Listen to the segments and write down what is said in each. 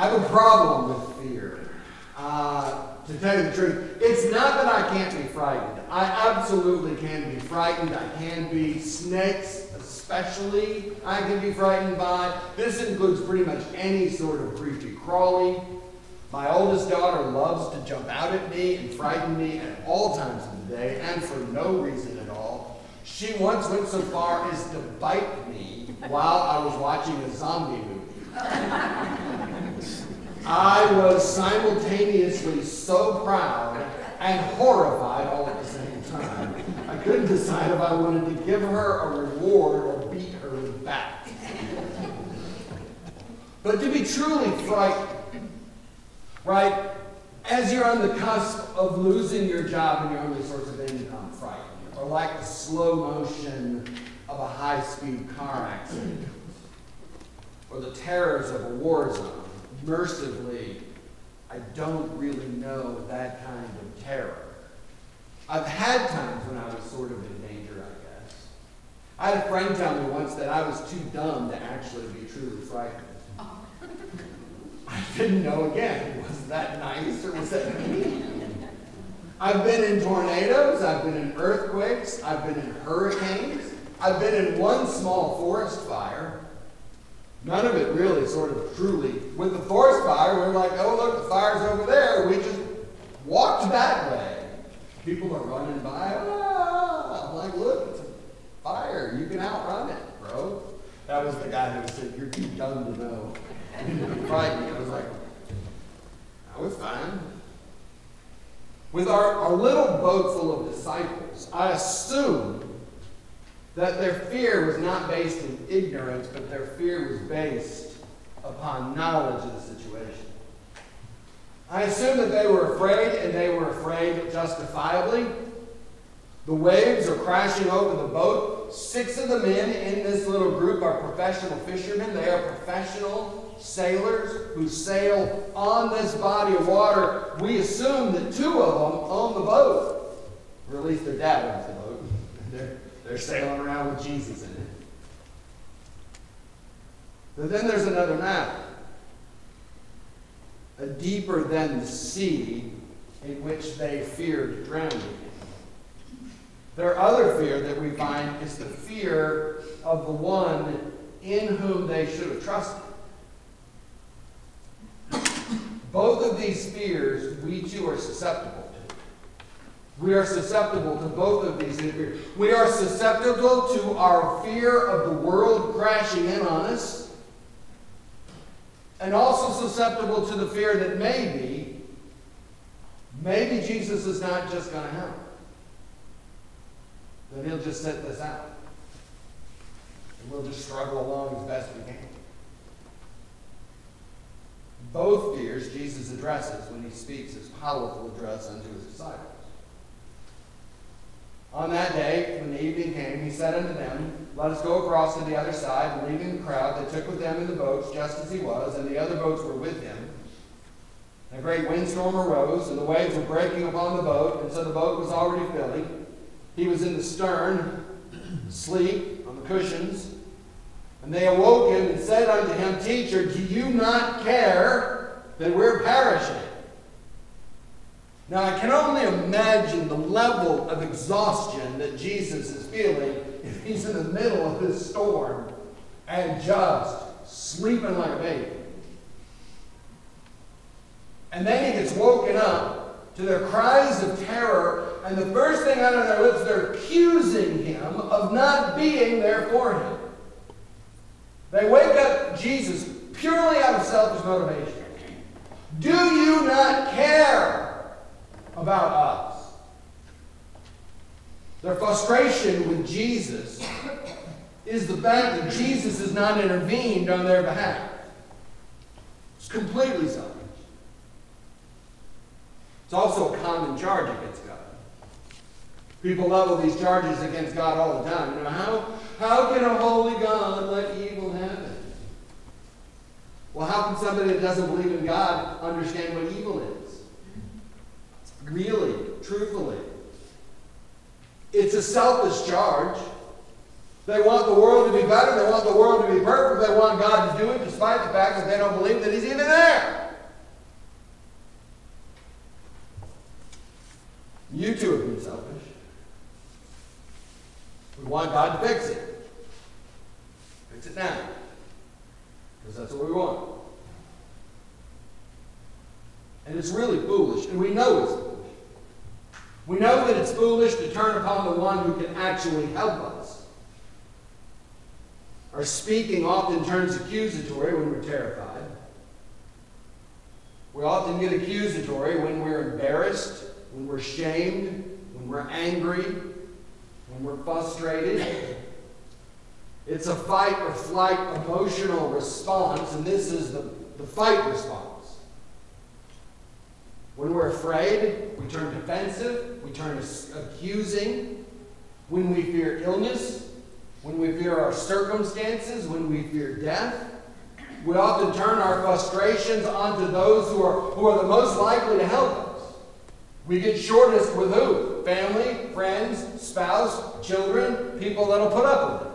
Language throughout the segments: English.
I have a problem with fear. Uh, to tell you the truth, it's not that I can't be frightened. I absolutely can be frightened. I can be snakes, especially, I can be frightened by. This includes pretty much any sort of creepy crawly. My oldest daughter loves to jump out at me and frighten me at all times of the day and for no reason at all. She once went so far as to bite me while I was watching a zombie movie. I was simultaneously so proud and horrified all at the same time. I couldn't decide if I wanted to give her a reward or beat her back. But to be truly frightened, right, as you're on the cusp of losing your job and your only source of income, frightened, or like the slow motion of a high speed car accident, or the terrors of a war zone, mercifully, I don't really know that kind of terror. I've had times when I was sort of in danger, I guess. I had a friend tell me once that I was too dumb to actually be truly frightened. I didn't know again, was that nice or was that mean? I've been in tornadoes, I've been in earthquakes, I've been in hurricanes, I've been in one small forest fire. None of it really sort of truly. With the forest fire, we're like, oh, look, the fire's over there. We just walked that way. People are running by. Ah! I'm like, look, it's a fire. You can outrun it, bro. That was the guy who said, you're too dumb to know. frightened. I was like, I was fine. With our, our little boat full of disciples, I assume that their fear was not based in ignorance, but their fear was based upon knowledge of the situation. I assume that they were afraid, and they were afraid justifiably. The waves are crashing over the boat. Six of the men in this little group are professional fishermen. They are professional sailors who sail on this body of water. We assume that two of them own the boat, or at least their dad owns the boat. They're, sailing around with Jesus in it. But then there's another matter a deeper than the sea in which they feared drowning. Their other fear that we find is the fear of the one in whom they should have trusted. Both of these fears we too are susceptible. We are susceptible to both of these fears. We are susceptible to our fear of the world crashing in on us and also susceptible to the fear that maybe, maybe Jesus is not just going to help. That he'll just set this out. And we'll just struggle along as best we can. Both fears Jesus addresses when he speaks his powerful address unto his disciples. On that day, when the evening came, he said unto them, Let us go across to the other side. And leaving the crowd, they took with them in the boats, just as he was, and the other boats were with him. A great windstorm arose, and the waves were breaking upon the boat, and so the boat was already filling. He was in the stern, asleep on the cushions. And they awoke him and said unto him, Teacher, do you not care that we're perishing? Now, I can only imagine the level of exhaustion that Jesus is feeling if he's in the middle of this storm and just sleeping like a baby. And then he gets woken up to their cries of terror, and the first thing out of their lips, they're accusing him of not being there for him. They wake up Jesus purely out of selfish motivation. Do you not care about us. Their frustration with Jesus is the fact that Jesus has not intervened on their behalf. It's completely selfish. It's also a common charge against God. People level these charges against God all the time. You know, how, how can a holy God let evil happen? Well, how can somebody that doesn't believe in God understand what evil is? Really, truthfully. It's a selfish charge. They want the world to be better. They want the world to be perfect. They want God to do it despite the fact that they don't believe that He's even there. You too have been selfish. We want God to fix it. Fix it now. Because that's what we want. And it's really foolish, and we know it's foolish. We know that it's foolish to turn upon the one who can actually help us. Our speaking often turns accusatory when we're terrified. We often get accusatory when we're embarrassed, when we're shamed, when we're angry, when we're frustrated. It's a fight or flight emotional response, and this is the, the fight response. When we're afraid, we turn defensive, we turn accusing. When we fear illness, when we fear our circumstances, when we fear death, we often turn our frustrations onto those who are, who are the most likely to help us. We get shortest with who? Family, friends, spouse, children, people that'll put up with it.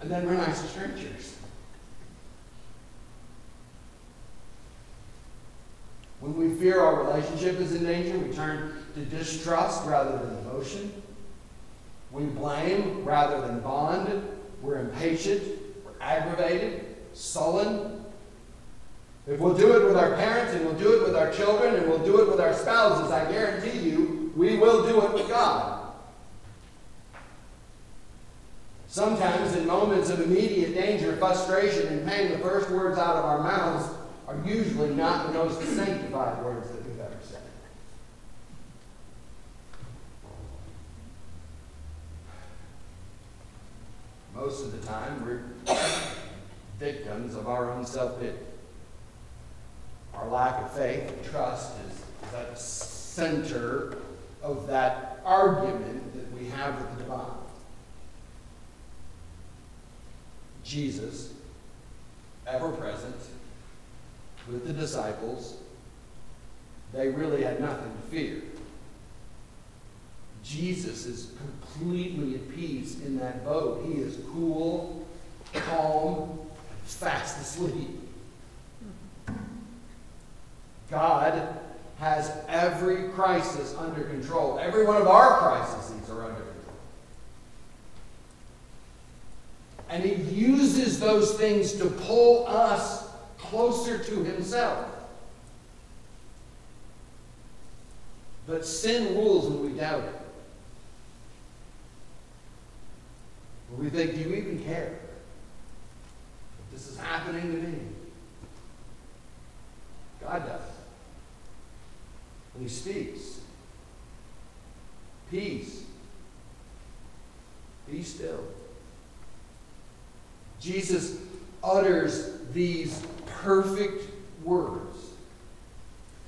And then we're nice to strangers. When we fear our relationship is in danger, we turn to distrust rather than emotion. We blame rather than bond. We're impatient. We're aggravated, sullen. If we'll do it with our parents and we'll do it with our children and we'll do it with our spouses, I guarantee you, we will do it with God. Sometimes, in moments of immediate danger, frustration, and pain, the first words out of our mouths are usually not the most sanctified words that we've ever said. Most of the time, we're victims of our own self pity. Our lack of faith and trust is, is at the center of that argument that we have with the divine. Jesus, ever present, with the disciples, they really had nothing to fear. Jesus is completely at peace in that boat. He is cool, calm, fast asleep. God has every crisis under control. Every one of our crises are under control. And He uses those things to pull us closer to himself. But sin rules when we doubt it. When we think, do you even care? This is happening to me. God does. And He speaks. Peace. Be still. Jesus utters these perfect words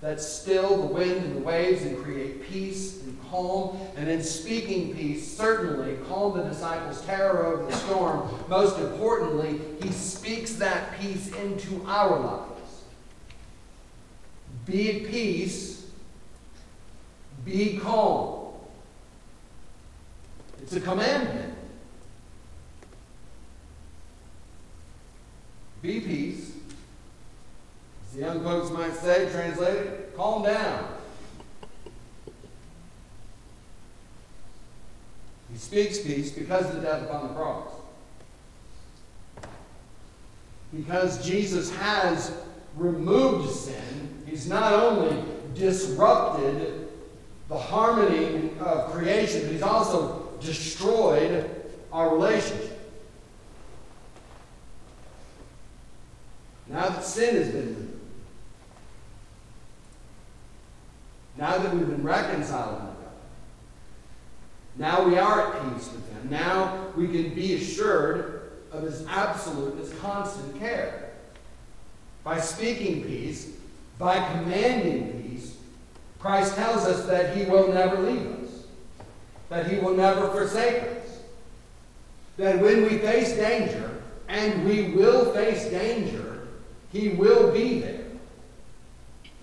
that still the wind and the waves and create peace and calm. And in speaking peace, certainly calm the disciples' terror over the storm. Most importantly, he speaks that peace into our lives. Be at peace. Be calm. It's a commandment. Be peace. The young folks might say, translated, calm down. He speaks peace because of the death upon the cross. Because Jesus has removed sin, he's not only disrupted the harmony of creation, but he's also destroyed our relationship. Now that sin has been removed, now that we've been reconciled with God, now we are at peace with Him. Now we can be assured of His absolute, His constant care. By speaking peace, by commanding peace, Christ tells us that He will never leave us, that He will never forsake us, that when we face danger, and we will face danger, he will be there.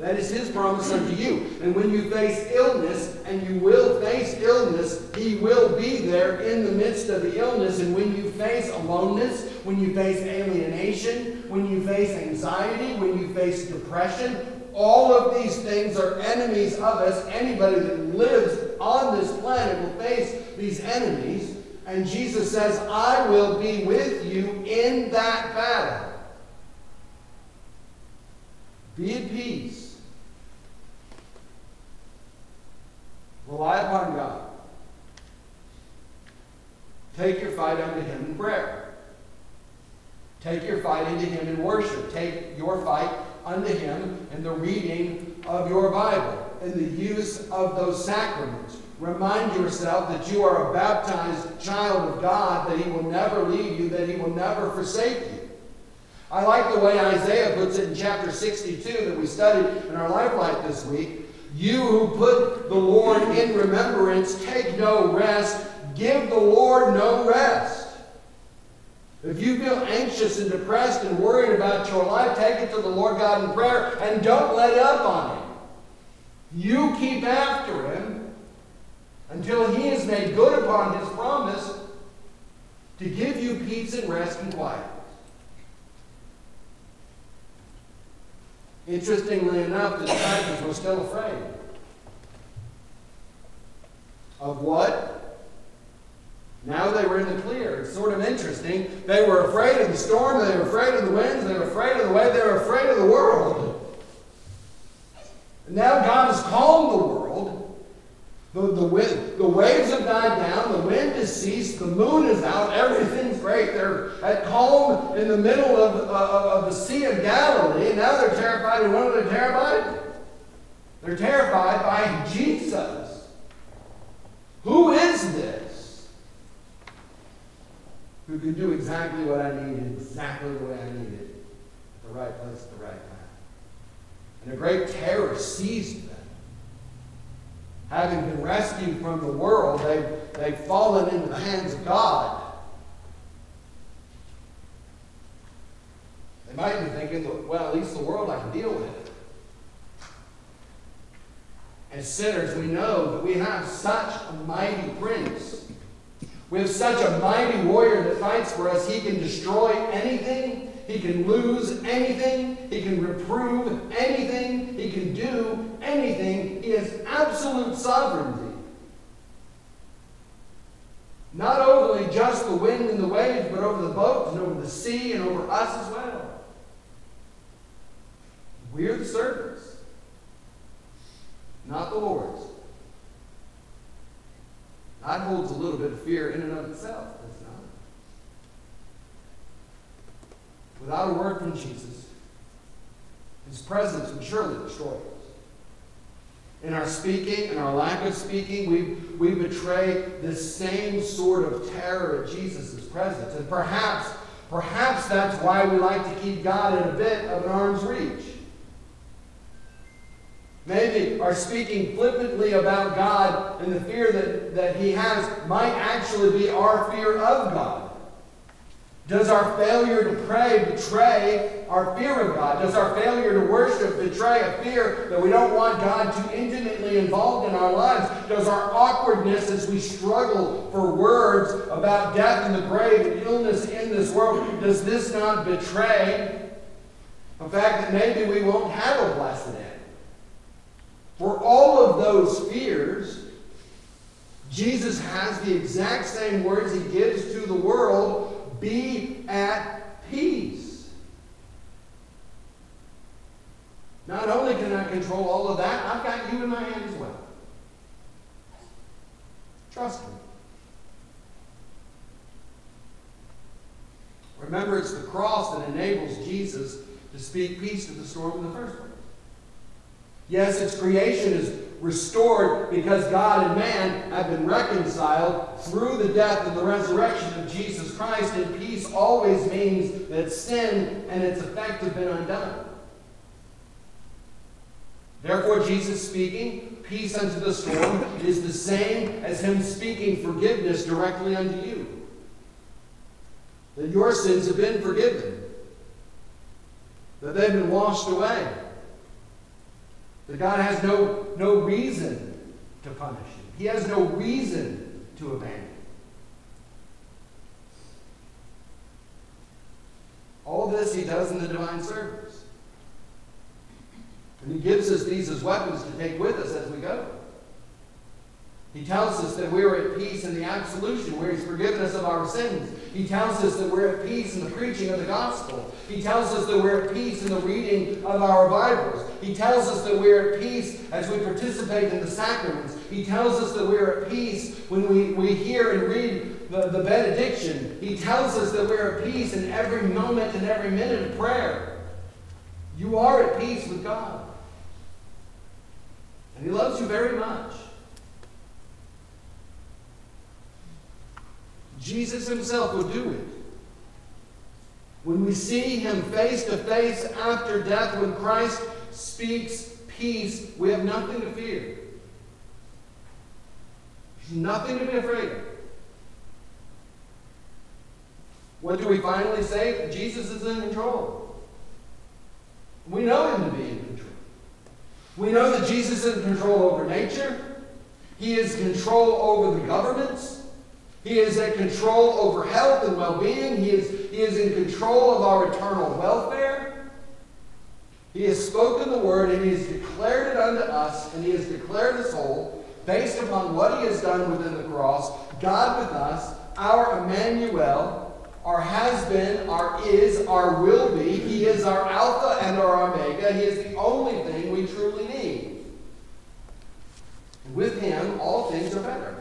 That is his promise unto you. And when you face illness, and you will face illness, he will be there in the midst of the illness. And when you face aloneness, when you face alienation, when you face anxiety, when you face depression, all of these things are enemies of us. Anybody that lives on this planet will face these enemies. And Jesus says, I will be with you in that battle. Be at peace. Rely upon God. Take your fight unto Him in prayer. Take your fight unto Him in worship. Take your fight unto Him in the reading of your Bible, in the use of those sacraments. Remind yourself that you are a baptized child of God, that He will never leave you, that He will never forsake you. I like the way Isaiah puts it in chapter 62 that we studied in our Life Light this week. You who put the Lord in remembrance, take no rest, give the Lord no rest. If you feel anxious and depressed and worried about your life, take it to the Lord God in prayer and don't let up on Him. You keep after Him until He has made good upon His promise to give you peace and rest and quiet. Interestingly enough, the disciples were still afraid. Of what? Now they were in the clear. It's sort of interesting. They were afraid of the storm, they were afraid of the winds, they were afraid of the way, they were afraid of the world. And now God has calmed the world. The, the, wind, the waves have died down, the wind has ceased, the moon is out, everything's great. They're at calm in the middle of, uh, of the Sea of Galilee, now they're terrified. And what are they terrified? They're terrified by Jesus. Who is this? Who can do exactly what I need, exactly the way I need it, at the right place at the right time. And a great terror seized them having been rescued from the world, they've, they've fallen into the hands of God. They might be thinking, well, at least the world I can deal with. As sinners, we know that we have such a mighty prince. We have such a mighty warrior that fights for us. He can destroy anything. He can lose anything. He can reprove anything. He can do anything. He has absolute sovereignty. Not only just the wind and the waves, but over the boats and over the sea and over us as well. We're the servants, not the Lord's. That holds a little bit of fear in and of itself, does not? Without a word from Jesus, his presence would surely destroy us. In our speaking and our lack of speaking, we, we betray the same sort of terror at Jesus' presence. And perhaps, perhaps that's why we like to keep God at a bit of an arm's reach. Maybe our speaking flippantly about God and the fear that, that He has might actually be our fear of God. Does our failure to pray betray our fear of God? Does our failure to worship betray a fear that we don't want God too intimately involved in our lives? Does our awkwardness as we struggle for words about death and the grave and illness in this world, does this not betray the fact that maybe we won't have a blessed end? For all of those fears, Jesus has the exact same words he gives to the world be at peace. Not only can I control all of that, I've got you in my hand as well. Trust me. Remember, it's the cross that enables Jesus to speak peace to the storm in the first place. Yes, its creation is restored because God and man have been reconciled through the death and the resurrection of Jesus Christ, and peace always means that sin and its effect have been undone. Therefore, Jesus speaking peace unto the storm is the same as him speaking forgiveness directly unto you. That your sins have been forgiven, that they've been washed away God has no, no reason to punish him. He has no reason to abandon him. All this he does in the divine service. And he gives us these as weapons to take with us as we go. He tells us that we are at peace in the absolution, where He's forgiven us of our sins. He tells us that we're at peace in the preaching of the gospel. He tells us that we're at peace in the reading of our Bibles. He tells us that we're at peace as we participate in the sacraments. He tells us that we're at peace when we, we hear and read the, the benediction. He tells us that we're at peace in every moment and every minute of prayer. You are at peace with God. And He loves you very much. Jesus himself would do it. When we see him face to face after death, when Christ speaks peace, we have nothing to fear. There's nothing to be afraid of. What do we finally say? Jesus is in control. We know him to be in control. We know that Jesus is in control over nature. He is in control over the governments. He is in control over health and well being. He is, he is in control of our eternal welfare. He has spoken the word and he has declared it unto us, and he has declared us whole based upon what he has done within the cross. God with us, our Emmanuel, our has been, our is, our will be. He is our Alpha and our Omega. He is the only thing we truly need. With him, all things are better